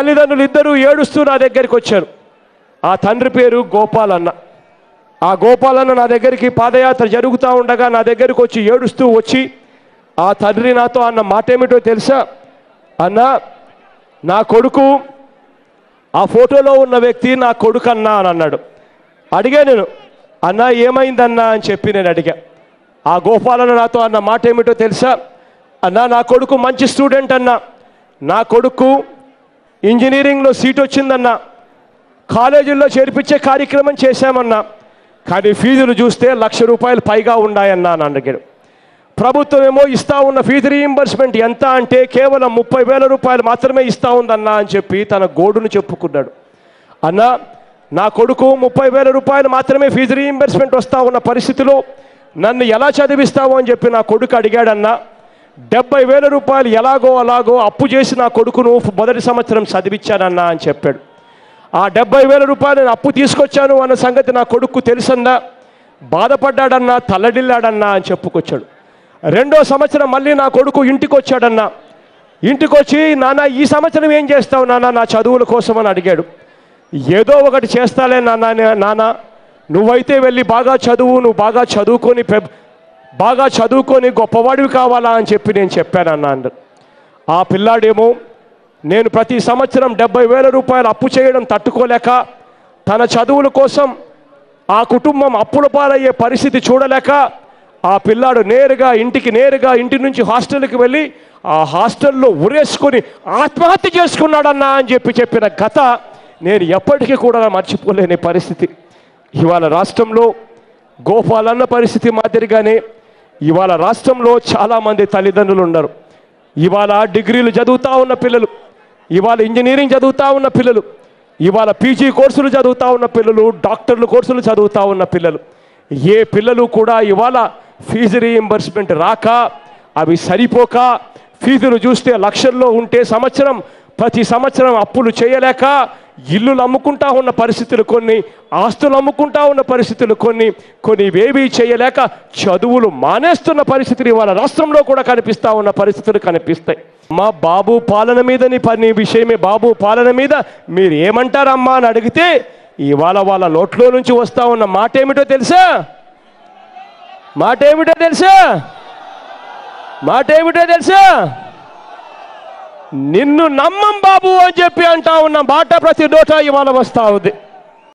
తల్లిదండ్రులు ఇద్దరూ ఏడుస్తూ నా దగ్గరికి వచ్చారు. ఆ తండ్రి పేరు గోపాలన్న. ఆ గోపాలన్న నా దగ్గరికి పాదయాత్ర జరుగుతూ ఉండగా నా దగ్గరికి వచ్చి ఏడుస్తూ వచ్చి ఆ తండ్రి నాతో అన్న మాట ఏమిటో తెలుసా? అన్న నా కొడుకు ఆ ఫోటోలో ఉన్న వ్యక్తి నా కొడుకు అన్నా అని అన్నాడు. అడిగా నేను అన్నా ఏమైందన్నా? అని చెప్పి నేను అడిగా. ఆ గోపాలన్న నాతో అన్న మాట ఏమిటో తెలుసా? అన్నా నా కొడుకు మంచి స్టూడెంట్ అన్నా. నా కొడుకు ఇంజనీరింగ్లో సీట్ వచ్చిందన్నా. కాలేజీల్లో చేర్పించే కార్యక్రమం చేశామన్నా. కానీ ఫీజులు చూస్తే లక్ష రూపాయలు పైగా ఉన్నాయన్నా అని అడిగాడు. ప్రభుత్వం ఏమో ఇస్తా ఉన్న ఫీజు రీయింబర్స్మెంట్ ఎంత అంటే కేవలం ముప్పై వేల రూపాయలు మాత్రమే ఇస్తా ఉందన్నా అని చెప్పి తన గోడును చెప్పుకున్నాడు. అన్న నా కొడుకు ముప్పై వేల రూపాయలు మాత్రమే ఫీజు రీయింబర్స్మెంట్ వస్తూ ఉన్న పరిస్థితిలో నన్ను ఎలా చదివిస్తావు అని చెప్పి నా కొడుకు అడిగాడన్నా. డెబ్బై వేల రూపాయలు ఎలాగో అలాగో అప్పు చేసి నా కొడుకును మొదటి సంవత్సరం చదివించానన్నా అని చెప్పాడు. ఆ డెబ్బై వేల రూపాయలు నేను అప్పు తీసుకొచ్చాను అన్న సంగతి నా కొడుకు తెలుసన్నా? బాధపడ్డాడన్నా తల్లడిల్లాడన్నా అని చెప్పుకొచ్చాడు. రెండో సంవత్సరం మళ్ళీ నా కొడుకు ఇంటికి వచ్చాడన్నా ఇంటికి వచ్చి నాన్న ఈ సంవత్సరం ఏం చేస్తావు నాన్న? నా చదువుల కోసం అని అడిగాడు. ఏదో ఒకటి చేస్తాలే నాన్న నాన్న. నువ్వైతే వెళ్ళి బాగా చదువు నువ్వు బాగా చదువుకొని పె- బాగా చదువుకొని గొప్పవాడివి కావాలా అని చెప్పి నేను చెప్పాను అన్నాడు ఆ పిల్లాడేమో నేను ప్రతి సంవత్సరం డెబ్బై వేల రూపాయలు అప్పు చేయడం తట్టుకోలేక తన చదువుల కోసం ఆ కుటుంబం అప్పుల పాలయ్యే పరిస్థితి చూడలేక ఆ పిల్లాడు నేరుగా ఇంటికి నేరుగా ఇంటి నుంచి హాస్టల్కి వెళ్ళి ఆ హాస్టల్లో ఉరేసుకొని ఆత్మహత్య చేసుకున్నాడన్నా అని చెప్పి చెప్పిన గత నేను ఎప్పటికీ కూడా మర్చిపోలేని పరిస్థితి. ఇవాళ రాష్ట్రంలో గోపాలన్న పరిస్థితి మాదిరిగానే ఇవాళ రాష్ట్రంలో చాలామంది తల్లిదండ్రులు ఉన్నారు. ఇవాళ డిగ్రీలు చదువుతూ ఉన్న పిల్లలు ఇవాళ ఇంజనీరింగ్ చదువుతూ ఉన్న పిల్లలు ఇవాళ పీజీ కోర్సులు చదువుతూ ఉన్న పిల్లలు డాక్టర్లు కోర్సులు చదువుతూ ఉన్న పిల్లలు. ఏ పిల్లలు కూడా ఇవాళ ఫీజు రీఎంబర్స్మెంట్ రాక అవి సరిపోక ఫీజులు చూస్తే లక్షల్లో ఉంటే సంవత్సరం ప్రతి సంవత్సరం అప్పులు చేయలేక ఇల్లులు అమ్ముకుంటా ఉన్న పరిస్థితులు కొన్ని ఆస్తులు అమ్ముకుంటా ఉన్న పరిస్థితులు కొన్ని కొన్ని ఇవేవి చేయలేక చదువులు మానేస్తున్న పరిస్థితులు ఇవాళ రాష్ట్రంలో కూడా కనిపిస్తూ ఉన్న పరిస్థితులు కనిపిస్తాయి. మా బాబు పాలన మీద నీ పని విషయమే బాబు పాలన మీద మీరు ఏమంటారమ్మా అని అడిగితే ఇవాళ వాళ్ళ నోట్లో నుంచి వస్తూ ఉన్న మాట ఏమిటో తెలుసా? మాట ఏమిటో తెలుసా? మాట ఏమిటో తెలుసా? నిన్ను నమ్మం బాబు అని చెప్పి అంటా ఉన్న మాట ప్రతి నోట ఇవాళ వస్తా ఉంది.